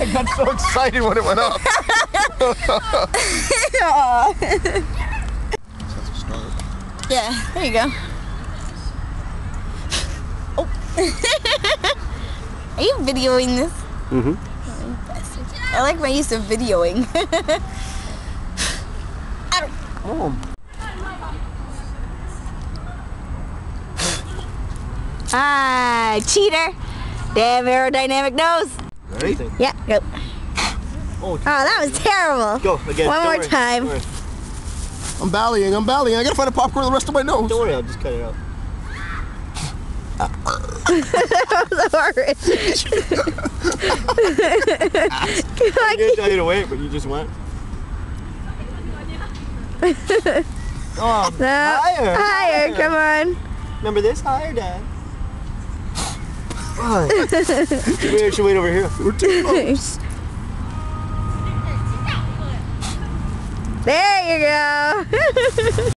I got so excited when it went up. yeah, there you go. Oh. Are you videoing this? Mm hmm I like my use of videoing. oh. Ah, cheater. Damn aerodynamic nose. Ready? Yeah, go. Oh, Oh, that was terrible. Go again. One Don't more worry. time. I'm ballying. I'm ballying. I gotta find a popcorn the rest of my nose. Don't worry, I'll just cut it out. Sorry. I didn't tell you to wait, but you just went. oh, No. higher. Higher, come on. Remember this? Higher, Dad. We should wait over here. We're too close. There you go.